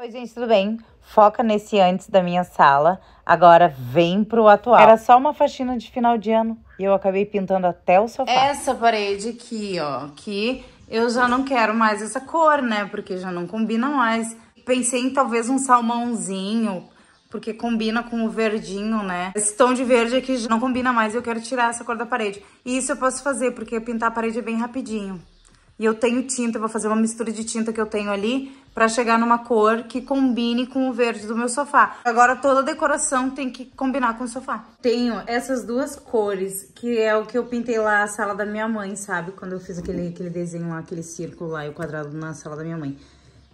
Oi, gente, tudo bem? Foca nesse antes da minha sala. Agora vem pro atual. Era só uma faxina de final de ano e eu acabei pintando até o sofá. Essa parede aqui, ó, que eu já não quero mais essa cor, né? Porque já não combina mais. Pensei em talvez um salmãozinho, porque combina com o verdinho, né? Esse tom de verde aqui já não combina mais e eu quero tirar essa cor da parede. E isso eu posso fazer, porque pintar a parede é bem rapidinho. E eu tenho tinta, vou fazer uma mistura de tinta que eu tenho ali para chegar numa cor que combine com o verde do meu sofá. Agora toda a decoração tem que combinar com o sofá. Tenho essas duas cores, que é o que eu pintei lá a sala da minha mãe, sabe? Quando eu fiz aquele, aquele desenho lá, aquele círculo lá e o quadrado na sala da minha mãe.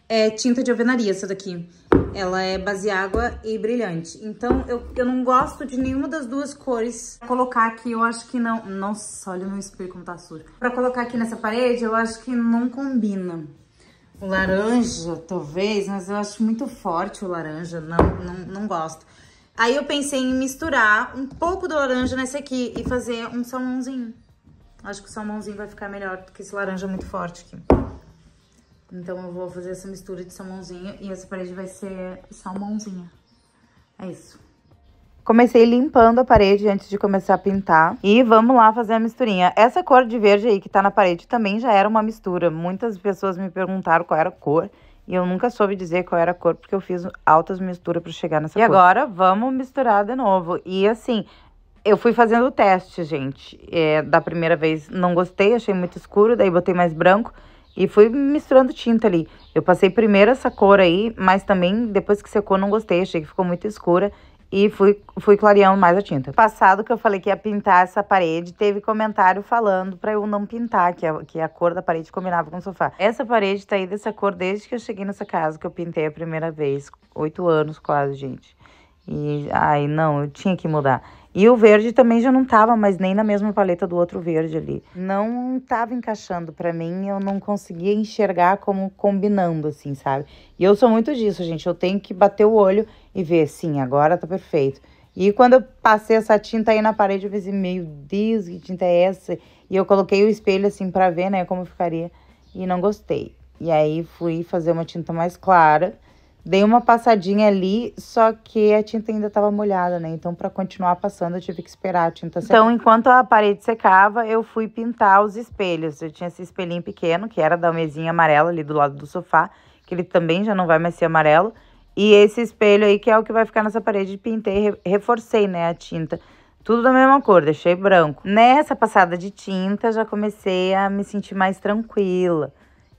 É tinta de alvenaria essa daqui. Ela é base água e brilhante. Então, eu, eu não gosto de nenhuma das duas cores. Pra colocar aqui, eu acho que não... Nossa, olha o meu espelho como tá sujo. Pra colocar aqui nessa parede, eu acho que não combina. Laranja, talvez, mas eu acho muito forte o laranja. Não, não, não gosto. Aí eu pensei em misturar um pouco do laranja nesse aqui e fazer um salmãozinho. Acho que o salmãozinho vai ficar melhor do que esse laranja muito forte aqui. Então eu vou fazer essa mistura de salmãozinho e essa parede vai ser salmãozinha. É isso. Comecei limpando a parede antes de começar a pintar. E vamos lá fazer a misturinha. Essa cor de verde aí que tá na parede também já era uma mistura. Muitas pessoas me perguntaram qual era a cor. E eu nunca soube dizer qual era a cor, porque eu fiz altas misturas para chegar nessa e cor. E agora, vamos misturar de novo. E assim, eu fui fazendo o teste, gente. É, da primeira vez não gostei, achei muito escuro, daí botei mais branco. E fui misturando tinta ali. Eu passei primeiro essa cor aí, mas também depois que secou não gostei, achei que ficou muito escura. E fui, fui clareando mais a tinta. Passado que eu falei que ia pintar essa parede, teve comentário falando pra eu não pintar, que a, que a cor da parede combinava com o sofá. Essa parede tá aí dessa cor desde que eu cheguei nessa casa, que eu pintei a primeira vez. Oito anos quase, gente. E, ai, não, eu tinha que mudar. E o verde também já não tava mais nem na mesma paleta do outro verde ali. Não tava encaixando para mim, eu não conseguia enxergar como combinando, assim, sabe? E eu sou muito disso, gente. Eu tenho que bater o olho e ver, sim, agora tá perfeito. E quando eu passei essa tinta aí na parede, eu pensei, meu Deus, que tinta é essa? E eu coloquei o espelho assim pra ver, né, como ficaria. E não gostei. E aí fui fazer uma tinta mais clara Dei uma passadinha ali, só que a tinta ainda estava molhada, né? Então, para continuar passando, eu tive que esperar a tinta secar. Então, enquanto a parede secava, eu fui pintar os espelhos. Eu tinha esse espelhinho pequeno, que era da mesinha amarela ali do lado do sofá, que ele também já não vai mais ser amarelo. E esse espelho aí, que é o que vai ficar nessa parede, pintei, reforcei, né, a tinta. Tudo da mesma cor, deixei branco. Nessa passada de tinta, já comecei a me sentir mais tranquila.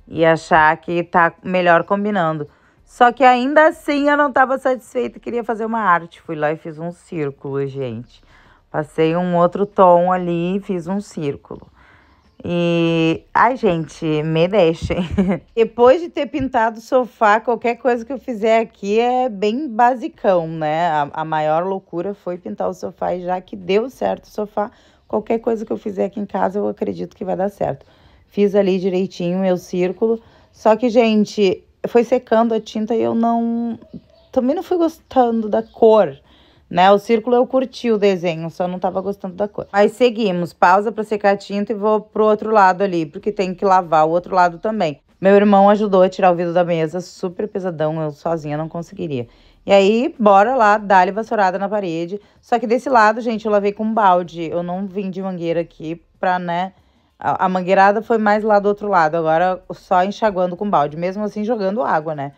E achar que tá melhor combinando. Só que ainda assim eu não estava satisfeita, queria fazer uma arte. Fui lá e fiz um círculo, gente. Passei um outro tom ali e fiz um círculo. E, ai, gente, me deixem. Depois de ter pintado o sofá, qualquer coisa que eu fizer aqui é bem basicão, né? A, a maior loucura foi pintar o sofá e já que deu certo o sofá, qualquer coisa que eu fizer aqui em casa, eu acredito que vai dar certo. Fiz ali direitinho o meu círculo. Só que, gente, foi secando a tinta e eu não. Também não fui gostando da cor. Né? O círculo eu curti o desenho, só não tava gostando da cor. Aí seguimos, pausa para secar a tinta e vou pro outro lado ali, porque tem que lavar o outro lado também. Meu irmão ajudou a tirar o vidro da mesa, super pesadão, eu sozinha não conseguiria. E aí, bora lá, dar-lhe vassourada na parede. Só que desse lado, gente, eu lavei com balde. Eu não vim de mangueira aqui pra, né, a, a mangueirada foi mais lá do outro lado, agora só enxaguando com balde, mesmo assim jogando água, né?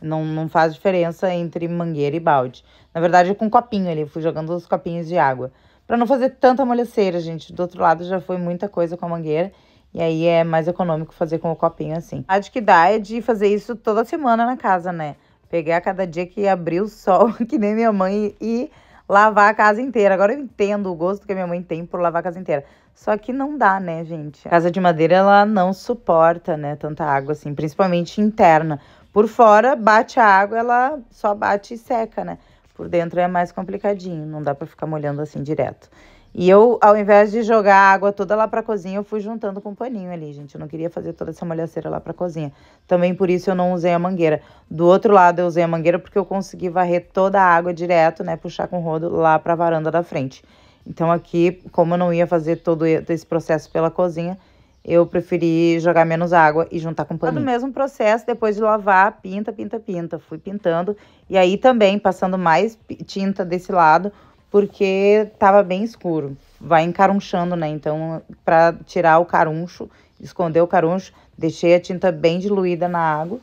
Não, não faz diferença entre mangueira e balde. Na verdade, com copinho ali, fui jogando os copinhos de água. Para não fazer tanta molhaceira, gente. Do outro lado já foi muita coisa com a mangueira. E aí é mais econômico fazer com o copinho assim. A de que dá é de fazer isso toda semana na casa, né? Pegar cada dia que abrir o sol, que nem minha mãe, e lavar a casa inteira. Agora eu entendo o gosto que minha mãe tem por lavar a casa inteira. Só que não dá, né, gente? A casa de madeira, ela não suporta, né, tanta água assim, principalmente interna. Por fora, bate a água, ela só bate e seca, né? Por dentro é mais complicadinho, não dá para ficar molhando assim direto. E eu, ao invés de jogar a água toda lá pra cozinha, eu fui juntando com um paninho ali, gente. Eu não queria fazer toda essa molhaceira lá pra cozinha. Também por isso eu não usei a mangueira. Do outro lado eu usei a mangueira porque eu consegui varrer toda a água direto, né? Puxar com o rodo lá pra varanda da frente. Então aqui, como eu não ia fazer todo esse processo pela cozinha, eu preferi jogar menos água e juntar com pano. No mesmo processo, depois de lavar, pinta, pinta, pinta. Fui pintando. E aí também passando mais tinta desse lado, porque tava bem escuro. Vai encarunchando, né? Então, para tirar o caruncho, esconder o caruncho, deixei a tinta bem diluída na água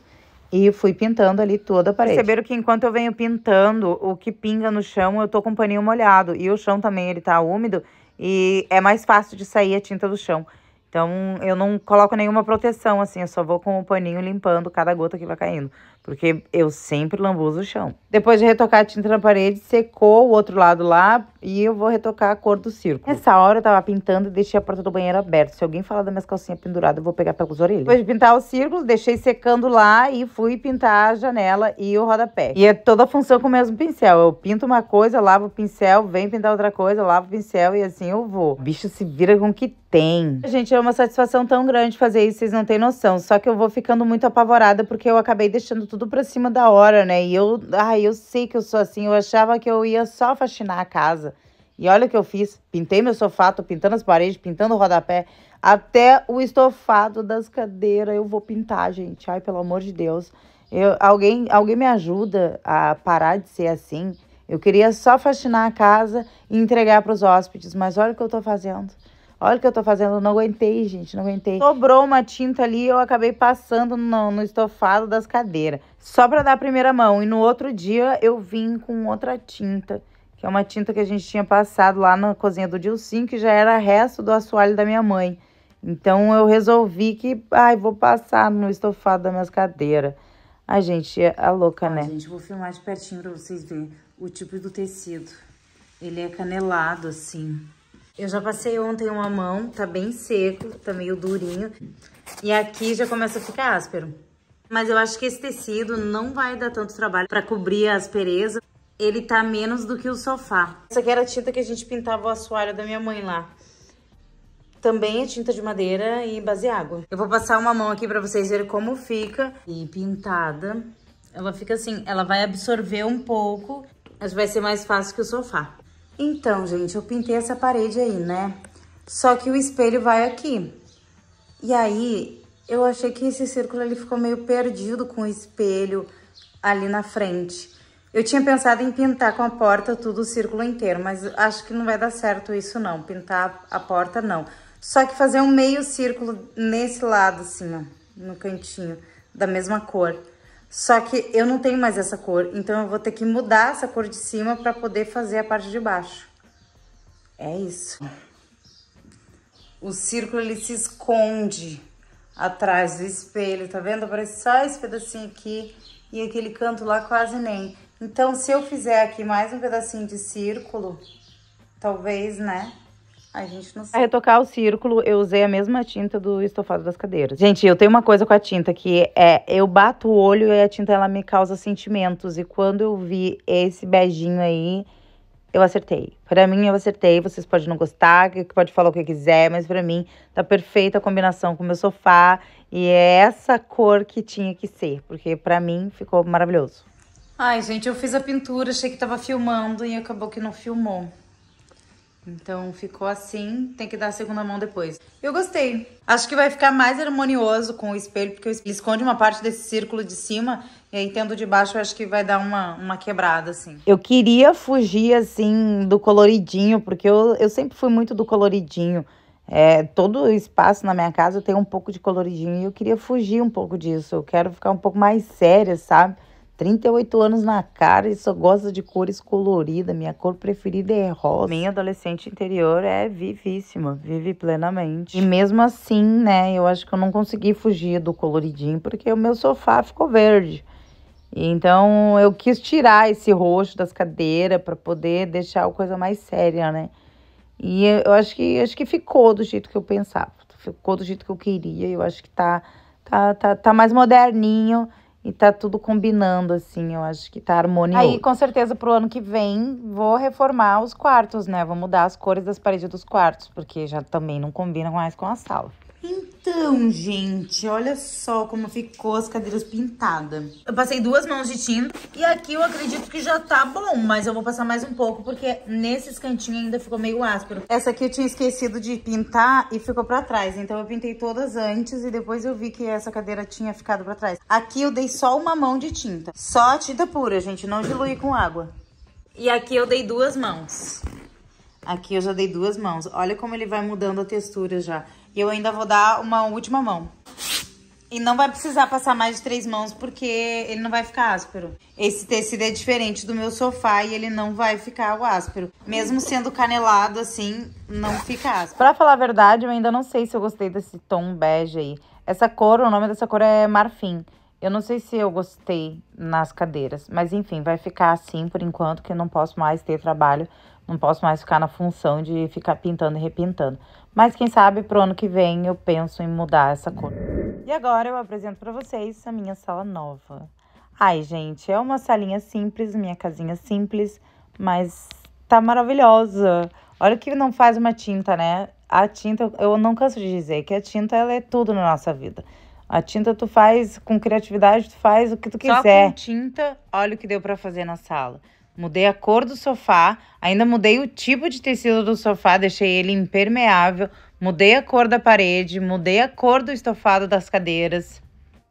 e fui pintando ali toda a parede. Perceberam que enquanto eu venho pintando, o que pinga no chão, eu tô com o paninho molhado. E o chão também, ele tá úmido e é mais fácil de sair a tinta do chão. Então, eu não coloco nenhuma proteção, assim, eu só vou com o paninho limpando cada gota que vai caindo. Porque eu sempre lambuzo o chão. Depois de retocar a tinta na parede, secou o outro lado lá e eu vou retocar a cor do círculo. Nessa hora eu tava pintando e deixei a porta do banheiro aberta. Se alguém falar das minhas calcinhas penduradas, eu vou pegar pelas orelhas. Depois de pintar o círculo, deixei secando lá e fui pintar a janela e o rodapé. E é toda a função com o mesmo pincel. Eu pinto uma coisa, lavo o pincel, venho pintar outra coisa, lavo o pincel e assim eu vou. O bicho se vira com o que tem. Gente, é uma satisfação tão grande fazer isso, vocês não têm noção. Só que eu vou ficando muito apavorada porque eu acabei deixando tudo pra cima da hora, né? E eu, ai, eu sei que eu sou assim, eu achava que eu ia só faxinar a casa. E olha o que eu fiz, pintei meu sofá, tô pintando as paredes, pintando o rodapé, até o estofado das cadeiras eu vou pintar, gente. Ai, pelo amor de Deus. Eu, alguém, alguém me ajuda a parar de ser assim? Eu queria só faxinar a casa e entregar para os hóspedes, mas olha o que eu tô fazendo. Olha o que eu tô fazendo, eu não aguentei, gente, não aguentei. Sobrou uma tinta ali, eu acabei passando no, no estofado das cadeiras. Só pra dar a primeira mão. E no outro dia eu vim com outra tinta, que é uma tinta que a gente tinha passado lá na cozinha do Dilcinho, que já era resto do assoalho da minha mãe. Então eu resolvi que, ai, vou passar no estofado das minhas cadeiras. Ai, gente, é a louca, né? Gente, vou filmar de pertinho pra vocês verem o tipo do tecido. Ele é canelado, assim. Eu já passei ontem uma mão, tá bem seco, tá meio durinho. E aqui já começa a ficar áspero. Mas eu acho que esse tecido não vai dar tanto trabalho pra cobrir a aspereza. Ele tá menos do que o sofá. Essa aqui era a tinta que a gente pintava o assoalho da minha mãe lá. Também é tinta de madeira e base água. Eu vou passar uma mão aqui pra vocês verem como fica. E pintada, ela fica assim, ela vai absorver um pouco, mas vai ser mais fácil que o sofá. Então, gente, eu pintei essa parede aí, né? Só que o espelho vai aqui. E aí, eu achei que esse círculo ele ficou meio perdido com o espelho ali na frente. Eu tinha pensado em pintar com a porta tudo o círculo inteiro, mas acho que não vai dar certo isso não, pintar a porta não. Só que fazer um meio círculo nesse lado assim, ó, no cantinho, da mesma cor. Só que eu não tenho mais essa cor, então eu vou ter que mudar essa cor de cima para poder fazer a parte de baixo. É isso. O círculo, ele se esconde atrás do espelho, tá vendo? Aparece só esse pedacinho aqui e aquele canto lá quase nem. Então, se eu fizer aqui mais um pedacinho de círculo, talvez, né, a gente não sabe. Pra retocar o círculo, eu usei a mesma tinta do estofado das cadeiras. Gente, eu tenho uma coisa com a tinta que é, eu bato o olho e a tinta ela me causa sentimentos. E quando eu vi esse beijinho aí, eu acertei. Para mim, eu acertei. Vocês podem não gostar, pode falar o que quiser, mas para mim tá perfeita a combinação com o meu sofá. E é essa cor que tinha que ser, porque para mim ficou maravilhoso. Ai, gente, eu fiz a pintura, achei que tava filmando e acabou que não filmou. Então ficou assim, tem que dar a segunda mão depois. Eu gostei. Acho que vai ficar mais harmonioso com o espelho, porque espelho esconde uma parte desse círculo de cima, e aí tendo de baixo eu acho que vai dar uma, uma quebrada, assim. Eu queria fugir, assim, do coloridinho, porque eu, eu sempre fui muito do coloridinho. É, todo o espaço na minha casa tem um pouco de coloridinho, e eu queria fugir um pouco disso. Eu quero ficar um pouco mais séria, sabe? 38 anos na cara e só gosta de cores coloridas. Minha cor preferida é rosa. Minha adolescente interior é vivíssima, vive plenamente. E mesmo assim, né, eu acho que eu não consegui fugir do coloridinho porque o meu sofá ficou verde. Então eu quis tirar esse roxo das cadeiras para poder deixar a coisa mais séria, né? E eu acho que acho que ficou do jeito que eu pensava. Ficou do jeito que eu queria. Eu acho que tá tá tá, tá mais moderninho. E tá tudo combinando, assim, eu acho que tá harmonioso. Aí, com certeza, pro ano que vem, vou reformar os quartos, né? Vou mudar as cores das paredes dos quartos, porque já também não combina mais com a sala. Então, gente, olha só como ficou as cadeiras pintadas. Eu passei duas mãos de tinta e aqui eu acredito que já tá bom, mas eu vou passar mais um pouco porque nesses cantinhos ainda ficou meio áspero. Essa aqui eu tinha esquecido de pintar e ficou pra trás, então eu pintei todas antes e depois eu vi que essa cadeira tinha ficado pra trás. Aqui eu dei só uma mão de tinta, só tinta pura, gente, não dilui com água. E aqui eu dei duas mãos. Aqui eu já dei duas mãos. Olha como ele vai mudando a textura já. E eu ainda vou dar uma última mão. E não vai precisar passar mais de três mãos, porque ele não vai ficar áspero. Esse tecido é diferente do meu sofá e ele não vai ficar áspero. Mesmo sendo canelado assim, não fica áspero. Pra falar a verdade, eu ainda não sei se eu gostei desse tom bege aí. Essa cor, o nome dessa cor é marfim. Eu não sei se eu gostei nas cadeiras, mas enfim, vai ficar assim por enquanto, que eu não posso mais ter trabalho não posso mais ficar na função de ficar pintando e repintando. Mas quem sabe pro ano que vem eu penso em mudar essa cor. E agora eu apresento para vocês a minha sala nova. Ai, gente, é uma salinha simples, minha casinha simples, mas tá maravilhosa. Olha que não faz uma tinta, né? A tinta, eu não canso de dizer que a tinta ela é tudo na nossa vida. A tinta tu faz com criatividade, tu faz o que tu quiser. Só com tinta, olha o que deu para fazer na sala. Mudei a cor do sofá, ainda mudei o tipo de tecido do sofá, deixei ele impermeável, mudei a cor da parede, mudei a cor do estofado das cadeiras.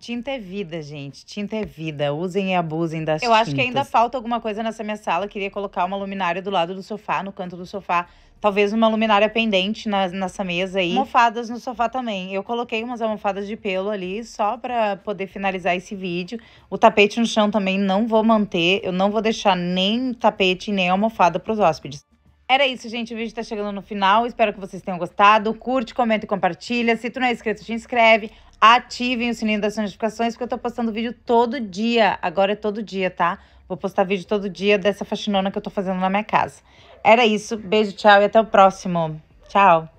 Tinta é vida, gente. Tinta é vida. Usem e abusem das Eu tintas. acho que ainda falta alguma coisa nessa minha sala. Queria colocar uma luminária do lado do sofá, no canto do sofá. Talvez uma luminária pendente na, nessa mesa aí. Almofadas no sofá também. Eu coloquei umas almofadas de pelo ali só para poder finalizar esse vídeo. O tapete no chão também não vou manter. Eu não vou deixar nem tapete nem almofada para os hóspedes. Era isso, gente. O vídeo tá chegando no final. Espero que vocês tenham gostado. Curte, comenta e compartilha. Se tu não é inscrito, te inscreve. Ativem o sininho das notificações, porque eu tô postando vídeo todo dia. Agora é todo dia, tá? Vou postar vídeo todo dia dessa faxinona que eu tô fazendo na minha casa. Era isso. Beijo, tchau e até o próximo. Tchau.